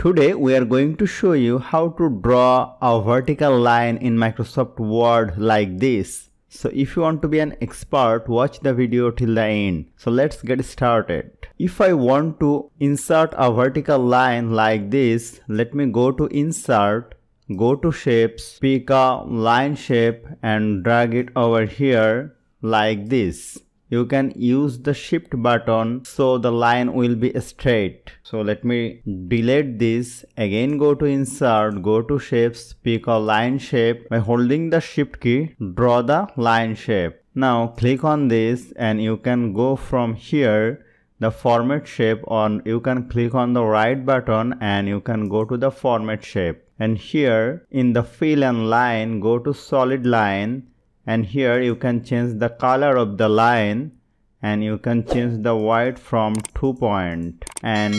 Today we are going to show you how to draw a vertical line in Microsoft Word like this. So if you want to be an expert, watch the video till the end. So let's get started. If I want to insert a vertical line like this, let me go to insert, go to shapes, pick a line shape and drag it over here like this you can use the shift button so the line will be straight. So let me delete this. Again go to insert go to shapes pick a line shape. By holding the shift key draw the line shape. Now click on this and you can go from here the format shape on you can click on the right button and you can go to the format shape. And here in the fill and line go to solid line and here you can change the color of the line and you can change the white from 2 point. And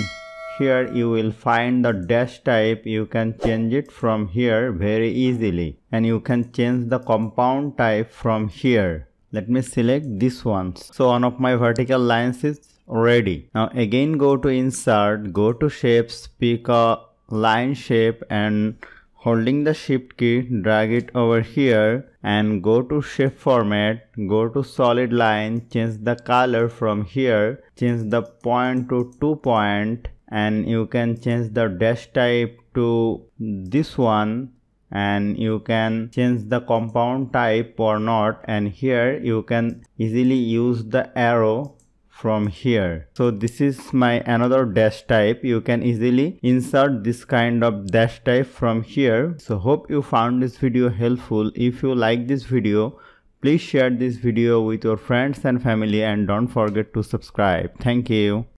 here you will find the dash type. You can change it from here very easily. And you can change the compound type from here. Let me select this one. So one of my vertical lines is ready. Now again go to insert go to shapes pick a line shape and holding the shift key drag it over here and go to shape format go to solid line change the color from here change the point to two point and you can change the dash type to this one and you can change the compound type or not and here you can easily use the arrow from here. So this is my another dash type. You can easily insert this kind of dash type from here. So hope you found this video helpful. If you like this video please share this video with your friends and family and don't forget to subscribe. Thank you